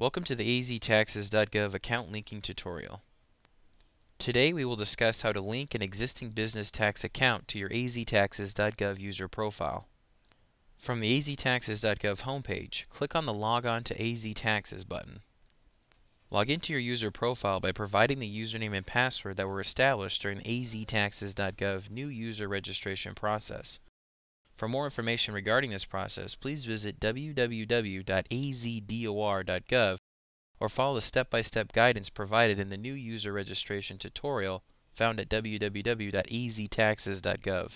Welcome to the aztaxes.gov account linking tutorial. Today we will discuss how to link an existing business tax account to your aztaxes.gov user profile. From the aztaxes.gov homepage, click on the Log On to AZTaxes button. Log into your user profile by providing the username and password that were established during the aztaxes.gov new user registration process. For more information regarding this process, please visit www.azdor.gov or follow the step-by-step guidance provided in the new user registration tutorial found at www.aztaxes.gov.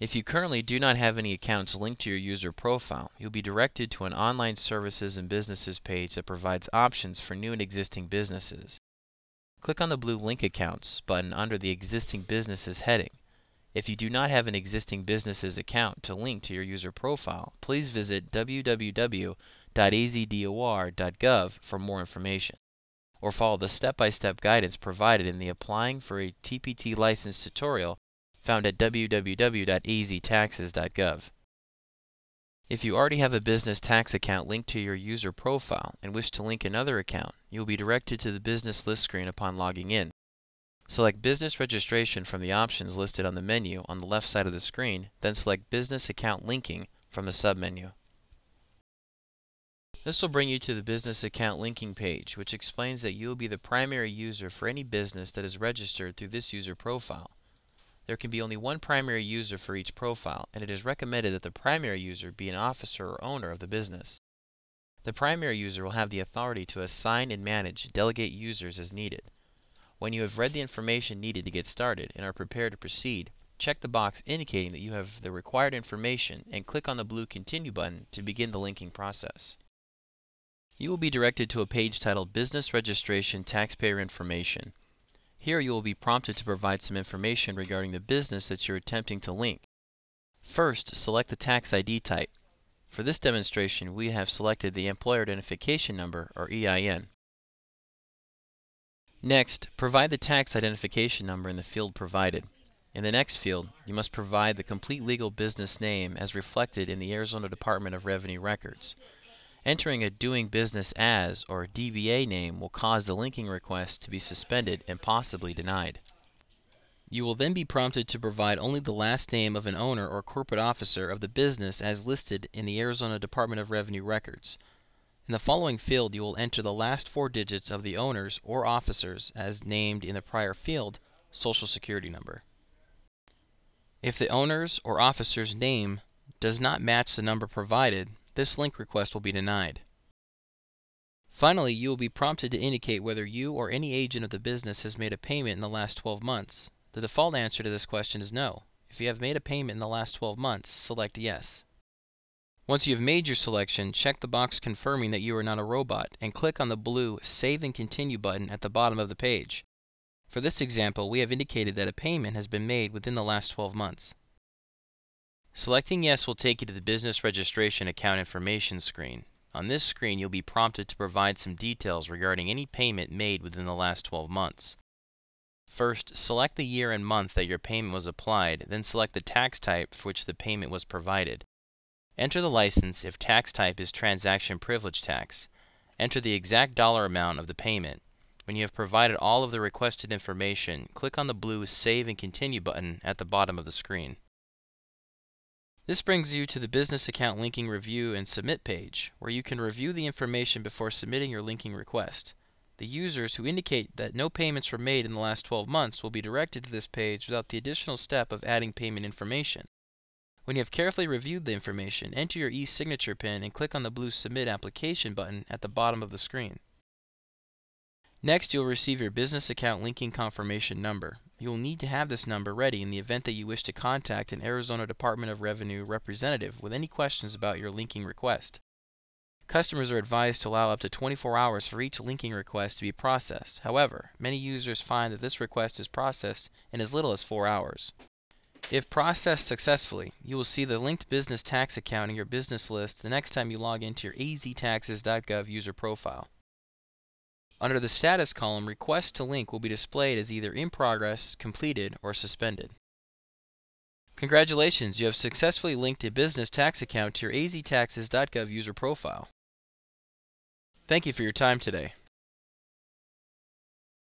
If you currently do not have any accounts linked to your user profile, you'll be directed to an online services and businesses page that provides options for new and existing businesses. Click on the blue Link Accounts button under the Existing Businesses heading. If you do not have an existing business's account to link to your user profile, please visit www.azdor.gov for more information, or follow the step-by-step guidance provided in the Applying for a TPT License tutorial found at www.aztaxes.gov. If you already have a business tax account linked to your user profile and wish to link another account, you will be directed to the business list screen upon logging in. Select Business Registration from the options listed on the menu on the left side of the screen, then select Business Account Linking from the submenu. This will bring you to the Business Account Linking page, which explains that you will be the primary user for any business that is registered through this user profile. There can be only one primary user for each profile, and it is recommended that the primary user be an officer or owner of the business. The primary user will have the authority to assign and manage delegate users as needed. When you have read the information needed to get started and are prepared to proceed, check the box indicating that you have the required information and click on the blue Continue button to begin the linking process. You will be directed to a page titled Business Registration Taxpayer Information. Here you will be prompted to provide some information regarding the business that you're attempting to link. First, select the tax ID type. For this demonstration, we have selected the Employer Identification Number, or EIN. Next, provide the tax identification number in the field provided. In the next field, you must provide the complete legal business name as reflected in the Arizona Department of Revenue records. Entering a Doing Business As or DBA name will cause the linking request to be suspended and possibly denied. You will then be prompted to provide only the last name of an owner or corporate officer of the business as listed in the Arizona Department of Revenue records. In the following field you will enter the last four digits of the owner's or officer's as named in the prior field Social Security number. If the owner's or officer's name does not match the number provided, this link request will be denied. Finally, you will be prompted to indicate whether you or any agent of the business has made a payment in the last 12 months. The default answer to this question is no. If you have made a payment in the last 12 months, select yes. Once you have made your selection, check the box confirming that you are not a robot and click on the blue Save and Continue button at the bottom of the page. For this example, we have indicated that a payment has been made within the last 12 months. Selecting Yes will take you to the Business Registration Account Information screen. On this screen, you'll be prompted to provide some details regarding any payment made within the last 12 months. First, select the year and month that your payment was applied, then select the tax type for which the payment was provided. Enter the license if tax type is transaction privilege tax. Enter the exact dollar amount of the payment. When you have provided all of the requested information, click on the blue Save and Continue button at the bottom of the screen. This brings you to the Business Account Linking Review and Submit page, where you can review the information before submitting your linking request. The users who indicate that no payments were made in the last 12 months will be directed to this page without the additional step of adding payment information. When you have carefully reviewed the information, enter your e-signature pin and click on the blue Submit Application button at the bottom of the screen. Next, you'll receive your business account linking confirmation number. You will need to have this number ready in the event that you wish to contact an Arizona Department of Revenue representative with any questions about your linking request. Customers are advised to allow up to 24 hours for each linking request to be processed. However, many users find that this request is processed in as little as 4 hours. If processed successfully, you will see the linked business tax account in your business list the next time you log into your aztaxes.gov user profile. Under the status column, requests to link will be displayed as either in progress, completed, or suspended. Congratulations, you have successfully linked a business tax account to your aztaxes.gov user profile. Thank you for your time today.